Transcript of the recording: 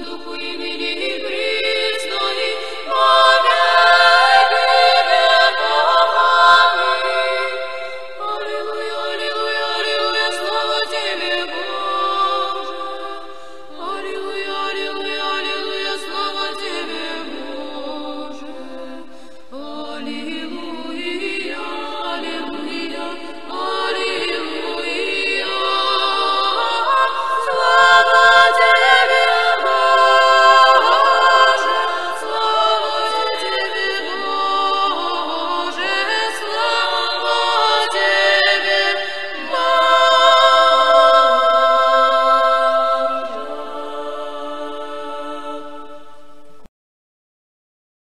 duhu i